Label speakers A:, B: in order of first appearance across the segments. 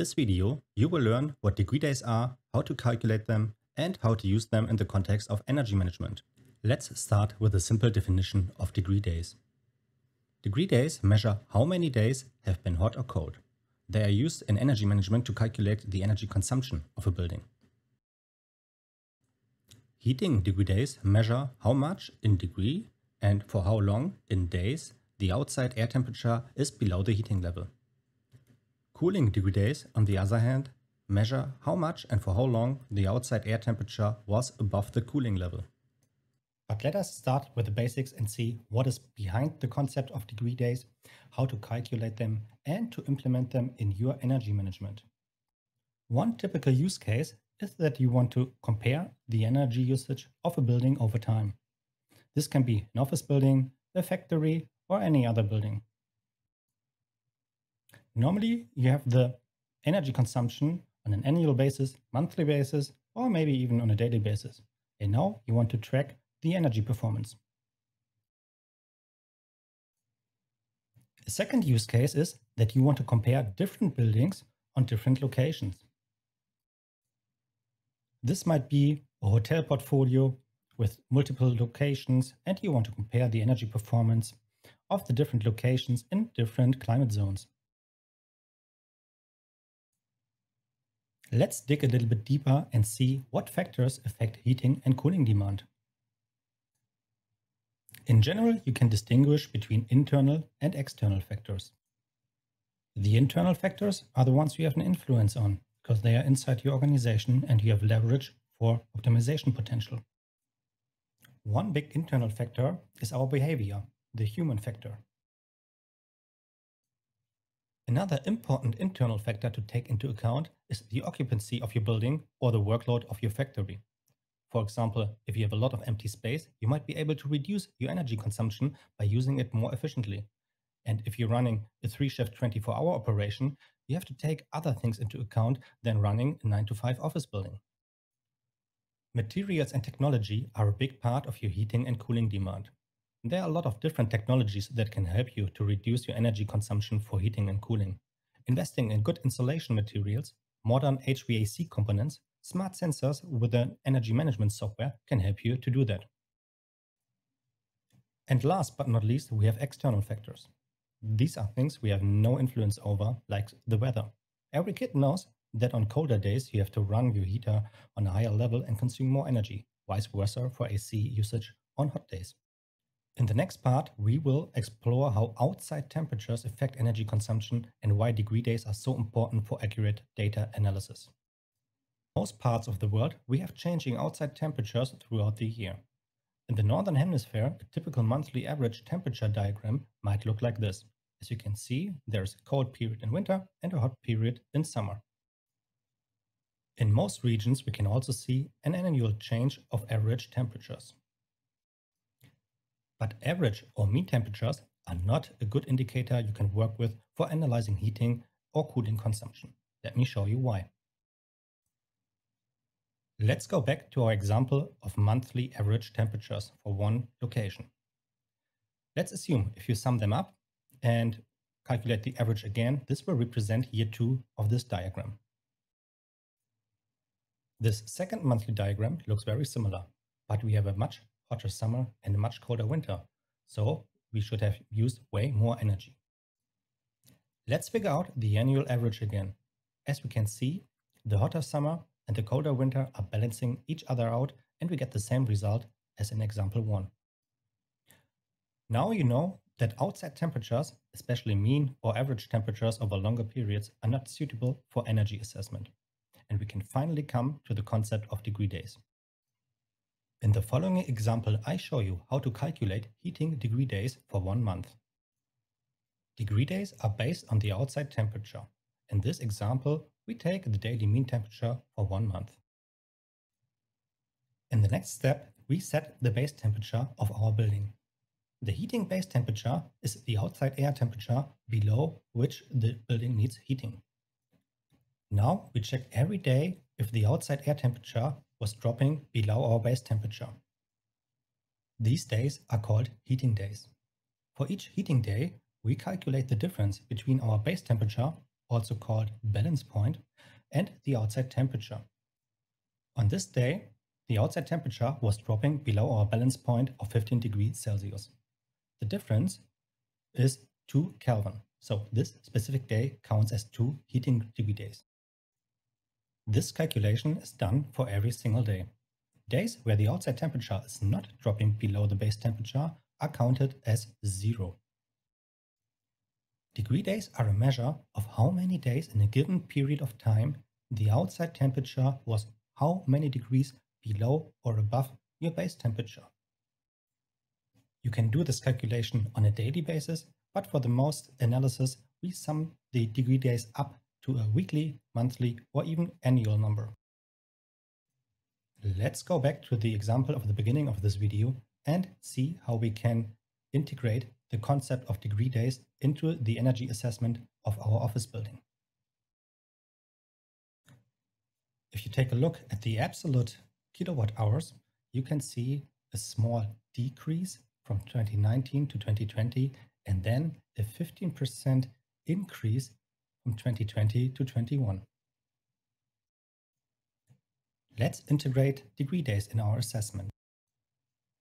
A: this video, you will learn what degree days are, how to calculate them, and how to use them in the context of energy management. Let's start with a simple definition of degree days. Degree days measure how many days have been hot or cold. They are used in energy management to calculate the energy consumption of a building. Heating degree days measure how much in degree and for how long in days the outside air temperature is below the heating level. Cooling degree days, on the other hand, measure how much and for how long the outside air temperature was above the cooling level. But let us start with the basics and see what is behind the concept of degree days, how to calculate them, and to implement them in your energy management. One typical use case is that you want to compare the energy usage of a building over time. This can be an office building, a factory, or any other building. Normally, you have the energy consumption on an annual basis, monthly basis, or maybe even on a daily basis. And now you want to track the energy performance. A second use case is that you want to compare different buildings on different locations. This might be a hotel portfolio with multiple locations and you want to compare the energy performance of the different locations in different climate zones. Let's dig a little bit deeper and see what factors affect heating and cooling demand. In general, you can distinguish between internal and external factors. The internal factors are the ones you have an influence on because they are inside your organization and you have leverage for optimization potential. One big internal factor is our behavior, the human factor. Another important internal factor to take into account is the occupancy of your building or the workload of your factory. For example, if you have a lot of empty space, you might be able to reduce your energy consumption by using it more efficiently. And if you're running a three shift 24 hour operation, you have to take other things into account than running a 9 to 5 office building. Materials and technology are a big part of your heating and cooling demand. There are a lot of different technologies that can help you to reduce your energy consumption for heating and cooling. Investing in good insulation materials, modern HVAC components, smart sensors with an energy management software can help you to do that. And last but not least, we have external factors. These are things we have no influence over, like the weather. Every kid knows that on colder days you have to run your heater on a higher level and consume more energy, vice versa for AC usage on hot days. In the next part, we will explore how outside temperatures affect energy consumption and why degree days are so important for accurate data analysis. Most parts of the world, we have changing outside temperatures throughout the year. In the Northern Hemisphere, a typical monthly average temperature diagram might look like this. As you can see, there's a cold period in winter and a hot period in summer. In most regions, we can also see an annual change of average temperatures. But average or mean temperatures are not a good indicator you can work with for analyzing heating or cooling consumption. Let me show you why. Let's go back to our example of monthly average temperatures for one location. Let's assume if you sum them up and calculate the average again, this will represent year two of this diagram. This second monthly diagram looks very similar, but we have a much hotter summer and a much colder winter. So we should have used way more energy. Let's figure out the annual average again. As we can see, the hotter summer and the colder winter are balancing each other out and we get the same result as in example 1. Now you know that outside temperatures, especially mean or average temperatures over longer periods, are not suitable for energy assessment. And we can finally come to the concept of degree days. In the following example, I show you how to calculate heating degree days for one month. Degree days are based on the outside temperature. In this example, we take the daily mean temperature for one month. In the next step, we set the base temperature of our building. The heating base temperature is the outside air temperature below which the building needs heating. Now we check every day if the outside air temperature was dropping below our base temperature. These days are called heating days. For each heating day, we calculate the difference between our base temperature also called balance point, and the outside temperature. On this day, the outside temperature was dropping below our balance point of 15 degrees Celsius. The difference is 2 Kelvin, so this specific day counts as two heating degree days. This calculation is done for every single day. Days where the outside temperature is not dropping below the base temperature are counted as zero. Degree days are a measure of how many days in a given period of time the outside temperature was how many degrees below or above your base temperature. You can do this calculation on a daily basis, but for the most analysis, we sum the degree days up to a weekly, monthly, or even annual number. Let's go back to the example of the beginning of this video and see how we can integrate the concept of degree days into the energy assessment of our office building. If you take a look at the absolute kilowatt hours, you can see a small decrease from 2019 to 2020 and then a 15% increase from 2020 to 21. Let's integrate degree days in our assessment.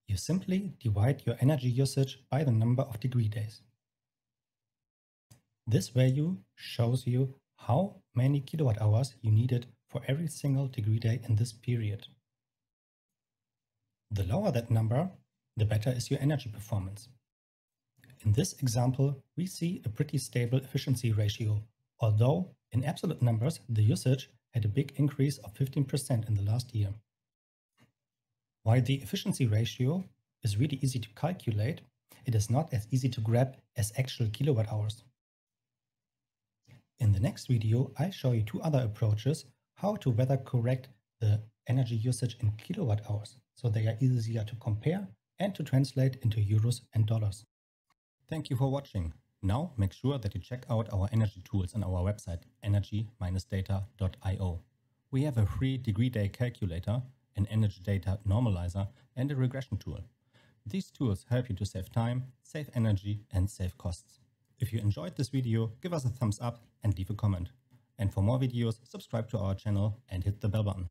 A: You simply divide your energy usage by the number of degree days. This value shows you how many kilowatt hours you needed for every single degree day in this period. The lower that number, the better is your energy performance. In this example, we see a pretty stable efficiency ratio, although in absolute numbers, the usage had a big increase of 15% in the last year. While the efficiency ratio is really easy to calculate, it is not as easy to grab as actual kilowatt hours. In the next video, I show you two other approaches how to weather correct the energy usage in kilowatt hours so they are easier to compare and to translate into euros and dollars. Thank you for watching. Now make sure that you check out our energy tools on our website energy-data.io. We have a free degree day calculator, an energy data normalizer and a regression tool. These tools help you to save time, save energy and save costs. If you enjoyed this video, give us a thumbs up and leave a comment. And for more videos, subscribe to our channel and hit the bell button.